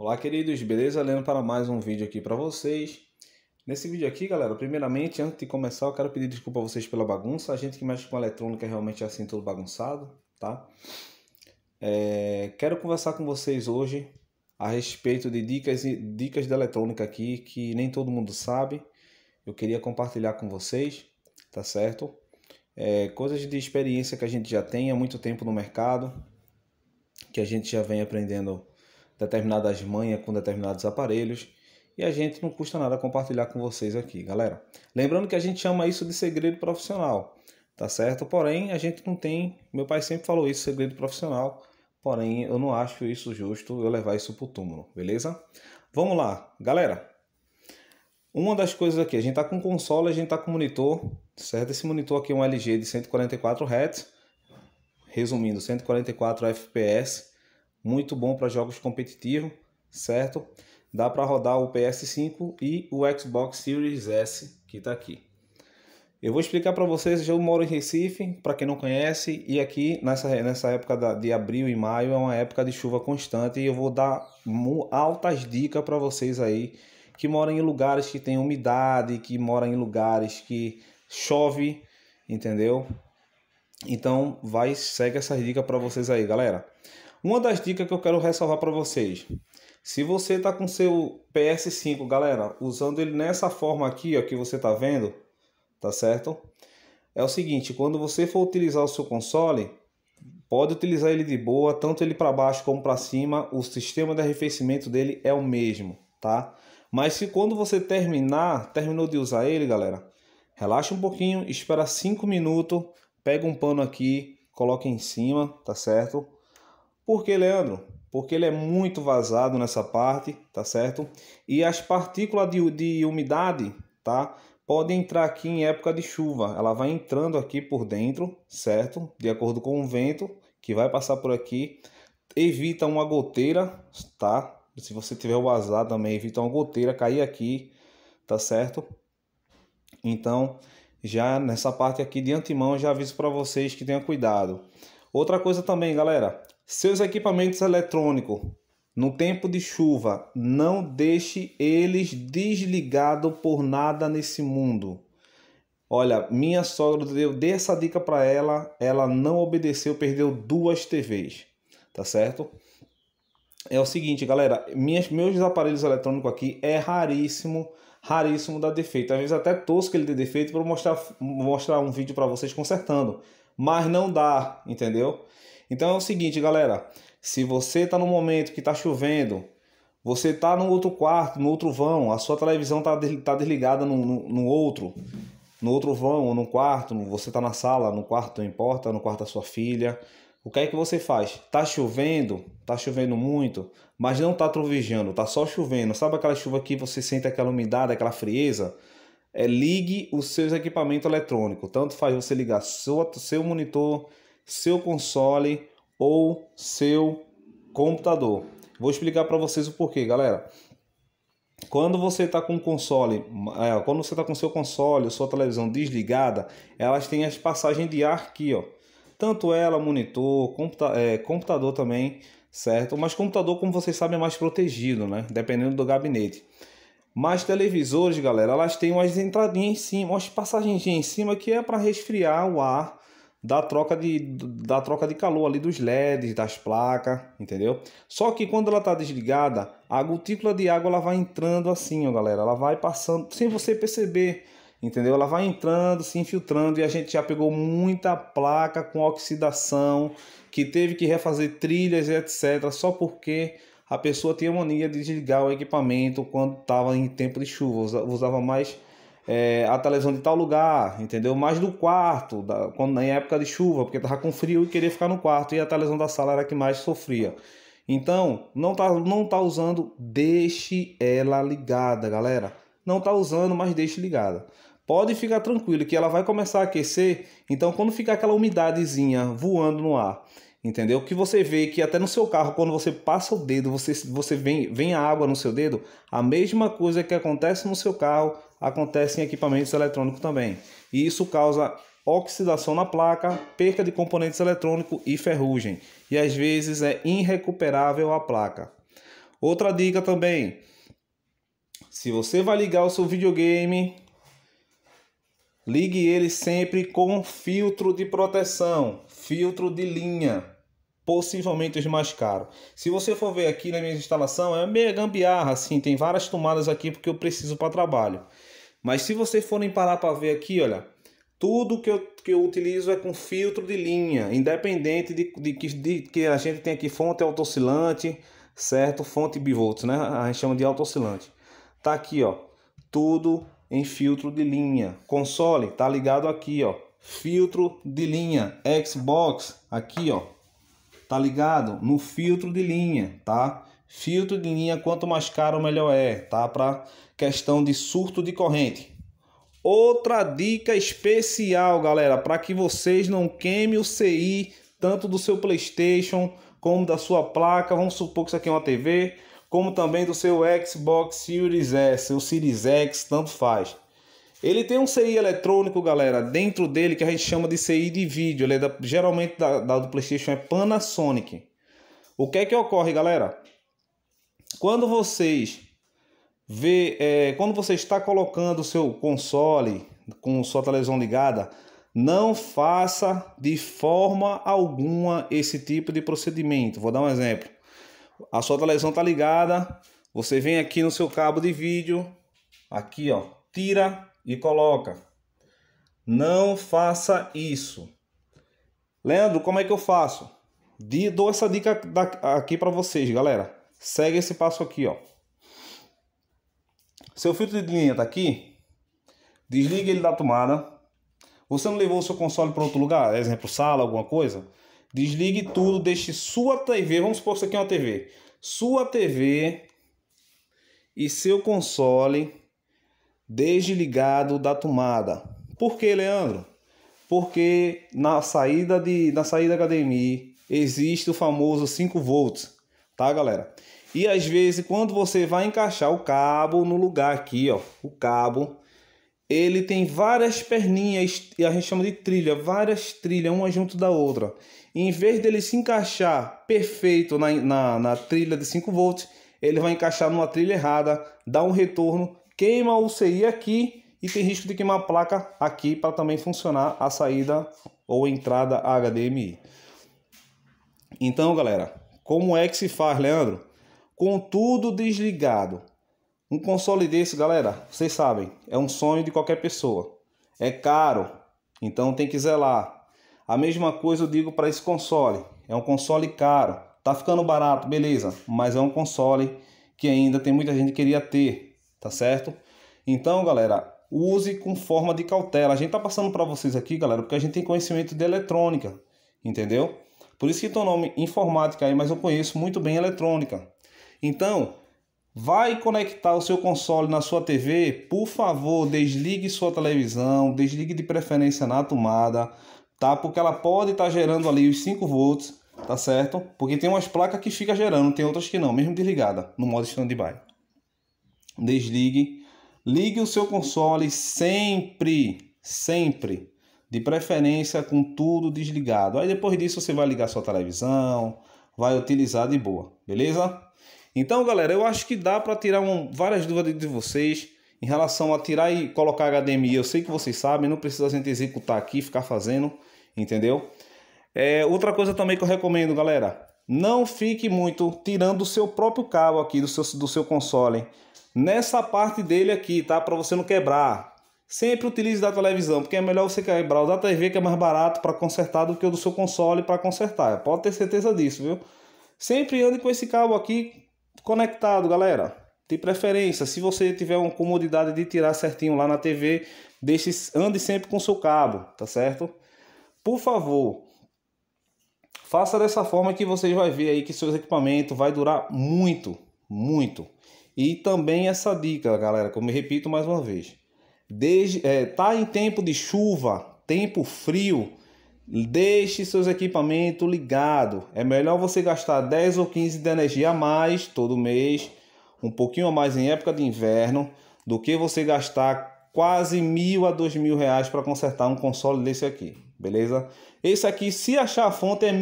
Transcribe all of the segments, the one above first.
Olá queridos, beleza? Lendo para mais um vídeo aqui para vocês. Nesse vídeo aqui, galera, primeiramente, antes de começar, eu quero pedir desculpa a vocês pela bagunça. A gente que mexe com eletrônica realmente é assim tudo bagunçado, tá? É, quero conversar com vocês hoje a respeito de dicas, dicas da eletrônica aqui que nem todo mundo sabe. Eu queria compartilhar com vocês, tá certo? É, coisas de experiência que a gente já tem há muito tempo no mercado, que a gente já vem aprendendo determinadas manhas com determinados aparelhos e a gente não custa nada compartilhar com vocês aqui, galera. Lembrando que a gente chama isso de segredo profissional, tá certo? Porém, a gente não tem, meu pai sempre falou isso, segredo profissional, porém eu não acho isso justo eu levar isso pro túmulo, beleza? Vamos lá, galera. Uma das coisas aqui, a gente tá com console, a gente tá com monitor, certo? Esse monitor aqui é um LG de 144 Hz, resumindo, 144 FPS, muito bom para jogos competitivos, certo? Dá para rodar o PS5 e o Xbox Series S que está aqui. Eu vou explicar para vocês, eu moro em Recife, para quem não conhece, e aqui nessa, nessa época de abril e maio é uma época de chuva constante e eu vou dar altas dicas para vocês aí que moram em lugares que tem umidade, que moram em lugares que chove, entendeu? Então, vai segue essas dicas para vocês aí, galera. Uma das dicas que eu quero ressalvar para vocês. Se você está com seu PS5, galera, usando ele nessa forma aqui, ó, que você está vendo, tá certo? É o seguinte, quando você for utilizar o seu console, pode utilizar ele de boa, tanto ele para baixo como para cima, o sistema de arrefecimento dele é o mesmo, tá? Mas se quando você terminar, terminou de usar ele, galera, relaxa um pouquinho, espera 5 minutos, pega um pano aqui, coloca em cima, tá certo? Por que, Leandro? Porque ele é muito vazado nessa parte, tá certo? E as partículas de, de umidade, tá? Podem entrar aqui em época de chuva. Ela vai entrando aqui por dentro, certo? De acordo com o vento que vai passar por aqui. Evita uma goteira, tá? Se você tiver o azar também, evita uma goteira cair aqui, tá certo? Então, já nessa parte aqui de antemão, já aviso para vocês que tenham cuidado. Outra coisa também, galera, seus equipamentos eletrônicos, no tempo de chuva, não deixe eles desligados por nada nesse mundo. Olha, minha sogra deu dei essa dica para ela, ela não obedeceu, perdeu duas TVs, tá certo? É o seguinte, galera, minhas, meus aparelhos eletrônicos aqui é raríssimo, raríssimo dar defeito. Às vezes até tosco ele ter defeito para mostrar mostrar um vídeo para vocês consertando, mas não dá, entendeu? Então é o seguinte, galera. Se você está no momento que está chovendo, você está no outro quarto, no outro vão, a sua televisão está tá desligada no, no, no, outro, no outro vão ou no quarto, você está na sala, no quarto, não importa, no quarto da sua filha. O que é que você faz? Tá chovendo, tá chovendo muito, mas não tá trovejando, tá só chovendo. Sabe aquela chuva que você sente aquela umidade, aquela frieza? É, ligue os seus equipamentos eletrônicos. Tanto faz você ligar seu, seu monitor, seu console ou seu computador. Vou explicar para vocês o porquê, galera. Quando você está com o console, é, quando você está com seu console, sua televisão desligada, elas têm as passagens de ar aqui, ó. Tanto ela, monitor, computa é, computador também, certo? Mas computador, como vocês sabem, é mais protegido, né? Dependendo do gabinete. Mas televisores, galera, elas têm umas entradinhas em cima, umas passagens em cima que é para resfriar o ar da troca de, da troca de calor ali dos LEDs, das placas, entendeu? Só que quando ela está desligada, a gotícula de água ela vai entrando assim, ó, galera. Ela vai passando sem você perceber, entendeu? Ela vai entrando, se infiltrando e a gente já pegou muita placa com oxidação, que teve que refazer trilhas e etc. Só porque a pessoa tinha mania de desligar o equipamento quando estava em tempo de chuva, usava mais é, a televisão de tal lugar, entendeu? Mais do quarto, da, quando, em época de chuva, porque tava com frio e queria ficar no quarto, e a televisão da sala era a que mais sofria. Então, não tá, não tá usando, deixe ela ligada, galera. Não tá usando, mas deixe ligada. Pode ficar tranquilo que ela vai começar a aquecer, então quando ficar aquela umidadezinha voando no ar, entendeu? Que você vê que até no seu carro, quando você passa o dedo, você, você vem, vem a água no seu dedo, a mesma coisa que acontece no seu carro acontece em equipamentos eletrônicos também. E isso causa oxidação na placa, perca de componentes eletrônicos e ferrugem. E às vezes é irrecuperável a placa. Outra dica também. Se você vai ligar o seu videogame, ligue ele sempre com filtro de proteção, filtro de linha, possivelmente os mais caros. Se você for ver aqui na minha instalação, é meia gambiarra, assim, tem várias tomadas aqui porque eu preciso para trabalho. Mas se vocês forem parar para ver aqui, olha, tudo que eu, que eu utilizo é com filtro de linha, independente de, de, de, de que a gente tem aqui fonte autoscilante, certo? Fonte bivolts, né? A gente chama de autoscilante. Tá aqui, ó, tudo em filtro de linha. Console tá ligado aqui, ó, filtro de linha. Xbox aqui, ó, tá ligado no filtro de linha, tá? Filtro de linha, quanto mais caro, melhor é, tá? Para questão de surto de corrente. Outra dica especial, galera, para que vocês não queimem o CI tanto do seu PlayStation como da sua placa. Vamos supor que isso aqui é uma TV, como também do seu Xbox Series S, o Series X, tanto faz. Ele tem um CI eletrônico, galera, dentro dele que a gente chama de CI de vídeo. Ele é da, geralmente da, da, do PlayStation é Panasonic. O que é que ocorre, galera? Quando vocês ver é, quando você está colocando o seu console com sua televisão ligada, não faça de forma alguma esse tipo de procedimento. Vou dar um exemplo. A sua televisão está ligada, você vem aqui no seu cabo de vídeo, aqui ó, tira e coloca. Não faça isso. Leandro, como é que eu faço? Dou essa dica aqui para vocês, galera. Segue esse passo aqui, ó. Seu filtro de linha está aqui. Desliga ele da tomada. Você não levou o seu console para outro lugar? Exemplo, sala, alguma coisa? Desligue tudo, deixe sua TV. Vamos supor que isso aqui é uma TV. Sua TV e seu console desligado da tomada. Por que, Leandro? Porque na saída de na saída HDMI existe o famoso 5 volts, tá, galera? E às vezes, quando você vai encaixar o cabo no lugar aqui, ó, o cabo, ele tem várias perninhas, e a gente chama de trilha, várias trilhas, uma junto da outra. E em vez dele se encaixar perfeito na, na, na trilha de 5 volts, ele vai encaixar numa trilha errada, dá um retorno, queima o CI aqui e tem risco de queimar a placa aqui para também funcionar a saída ou entrada HDMI. Então, galera, como é que se faz, Leandro? com tudo desligado. Um console desse, galera, vocês sabem, é um sonho de qualquer pessoa. É caro, então tem que zelar. A mesma coisa eu digo para esse console. É um console caro. Tá ficando barato, beleza, mas é um console que ainda tem muita gente que queria ter, tá certo? Então, galera, use com forma de cautela. A gente tá passando para vocês aqui, galera, porque a gente tem conhecimento de eletrônica, entendeu? Por isso que tem o nome informática aí, mas eu conheço muito bem eletrônica. Então, vai conectar o seu console na sua TV, por favor, desligue sua televisão, desligue de preferência na tomada, tá? Porque ela pode estar tá gerando ali os 5 volts, tá certo? Porque tem umas placas que fica gerando, tem outras que não, mesmo desligada, no modo standby. Desligue, ligue o seu console sempre, sempre, de preferência com tudo desligado. Aí depois disso você vai ligar sua televisão, vai utilizar de boa, beleza? Então, galera, eu acho que dá para tirar um, várias dúvidas de vocês em relação a tirar e colocar HDMI. Eu sei que vocês sabem, não precisa a gente executar aqui, ficar fazendo, entendeu? É, outra coisa também que eu recomendo, galera, não fique muito tirando o seu próprio cabo aqui do seu, do seu console. Nessa parte dele aqui, tá? Para você não quebrar. Sempre utilize da televisão, porque é melhor você quebrar o da TV, que é mais barato para consertar do que o do seu console para consertar. Pode ter certeza disso, viu? Sempre ande com esse cabo aqui conectado, galera. De preferência, se você tiver uma comodidade de tirar certinho lá na TV, deixe, ande sempre com seu cabo, tá certo? Por favor, faça dessa forma que vocês vão ver aí que seus equipamentos vai durar muito, muito. E também essa dica, galera, que eu me repito mais uma vez. Desde, é, tá em tempo de chuva, tempo frio, Deixe seus equipamentos ligados. É melhor você gastar 10 ou 15 de energia a mais todo mês, um pouquinho a mais em época de inverno, do que você gastar quase mil a dois mil reais para consertar um console desse aqui, beleza? Esse aqui, se achar a fonte, é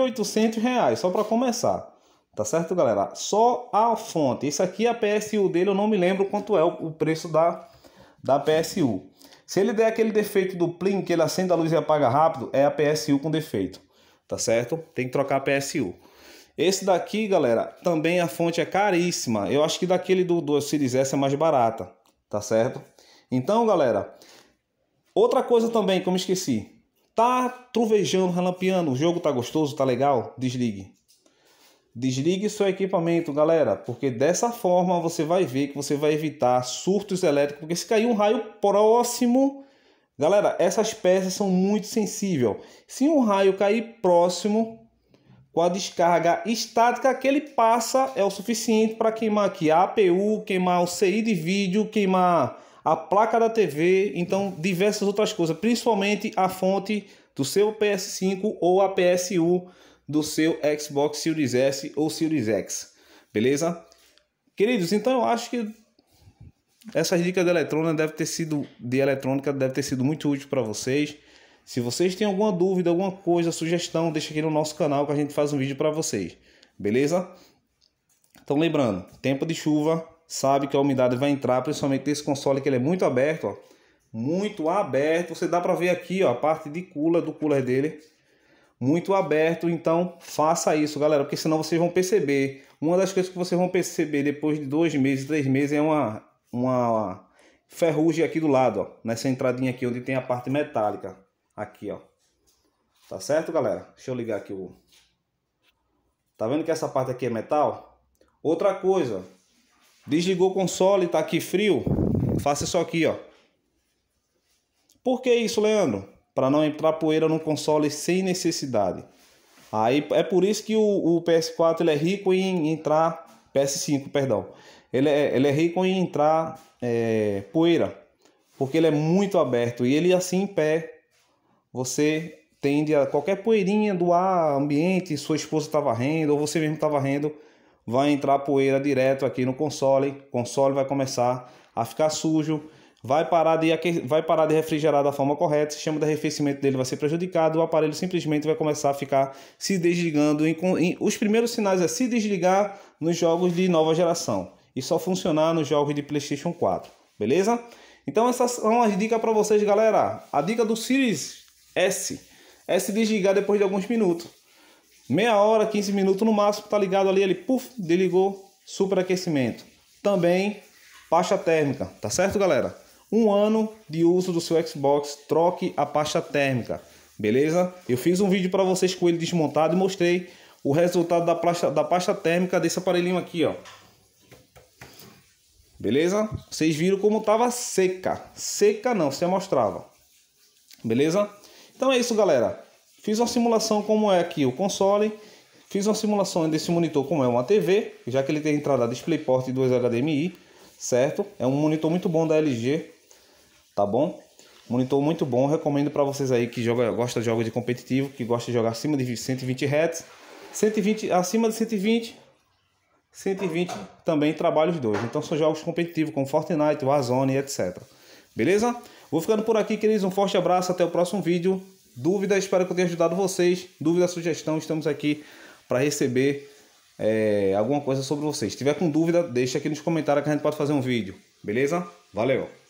oitocentos reais, só para começar, Tá certo, galera? Só a fonte. Isso aqui é a PSU dele, eu não me lembro quanto é o preço da, da PSU. Se ele der aquele defeito do plim, que ele acende a luz e apaga rápido, é a PSU com defeito. Tá certo? Tem que trocar a PSU. Esse daqui, galera, também a fonte é caríssima. Eu acho que daquele do, do Series S é mais barata. Tá certo? Então, galera, outra coisa também que eu me esqueci. Tá truvejando, relampeando, o jogo tá gostoso, tá legal? Desligue. Desligue seu equipamento, galera, porque dessa forma você vai ver que você vai evitar surtos elétricos, porque se cair um raio próximo, galera, essas peças são muito sensíveis. Se um raio cair próximo, com a descarga estática que ele passa é o suficiente para queimar aqui a APU, queimar o CI de vídeo, queimar a placa da TV, então diversas outras coisas, principalmente a fonte do seu PS5 ou a PSU do seu Xbox Series S ou Series X. Beleza? Queridos, então eu acho que essas dicas de eletrônica deve ter sido de eletrônica deve ter sido muito útil para vocês. Se vocês têm alguma dúvida, alguma coisa, sugestão, deixa aqui no nosso canal que a gente faz um vídeo para vocês. Beleza? Então lembrando, tempo de chuva, sabe que a umidade vai entrar, principalmente desse console que ele é muito aberto, ó. Muito aberto. Você dá para ver aqui, ó, a parte de cooler do cooler dele muito aberto, então faça isso, galera, porque senão vocês vão perceber. Uma das coisas que vocês vão perceber depois de dois meses, três meses é uma, uma ferrugem aqui do lado, ó, nessa entradinha aqui onde tem a parte metálica, aqui, ó. Tá certo, galera? Deixa eu ligar aqui o... Tá vendo que essa parte aqui é metal? Outra coisa, desligou o console, tá aqui frio, faça isso aqui, ó. Por que isso, Leandro? Para não entrar poeira no console sem necessidade. Aí é por isso que o, o PS4 ele é rico em entrar PS5, perdão. Ele é, ele é rico em entrar é, poeira, porque ele é muito aberto e ele assim em pé você tende a qualquer poeirinha do ar ambiente, sua esposa está varrendo ou você mesmo está varrendo, vai entrar poeira direto aqui no console, o console vai começar a ficar sujo vai parar de, vai parar de refrigerar da forma correta, o sistema de arrefecimento dele vai ser prejudicado, o aparelho simplesmente vai começar a ficar se desligando. Em, em, os primeiros sinais é se desligar nos jogos de nova geração e só funcionar nos jogos de PlayStation 4, beleza? Então essas são as dicas para vocês, galera. A dica do Series S é se desligar depois de alguns minutos. Meia hora, 15 minutos no máximo, tá ligado ali, ele puf, desligou, superaquecimento. Também pasta térmica, tá certo, galera? Um ano de uso do seu Xbox, troque a pasta térmica, beleza? Eu fiz um vídeo para vocês com ele desmontado e mostrei o resultado da pasta, da pasta térmica desse aparelhinho aqui, ó. Beleza? Vocês viram como tava seca. Seca não, você mostrava. Beleza? Então é isso, galera. Fiz uma simulação como é aqui o console. Fiz uma simulação desse monitor como é uma TV, já que ele tem entrada DisplayPort e dois HDMI, certo? É um monitor muito bom da LG, tá bom? Monitor muito bom, recomendo para vocês aí que joga, gosta de jogos de competitivo, que gosta de jogar acima de 120 Hz, 120 acima de 120, 120 também trabalho os dois. Então são jogos competitivos como Fortnite, Warzone, etc. Beleza? Vou ficando por aqui, queridos. Um forte abraço, até o próximo vídeo. Dúvida, espero que eu tenha ajudado vocês. Dúvida, sugestão, estamos aqui para receber é, alguma coisa sobre vocês. Se tiver com dúvida, deixa aqui nos comentários que a gente pode fazer um vídeo. Beleza? Valeu!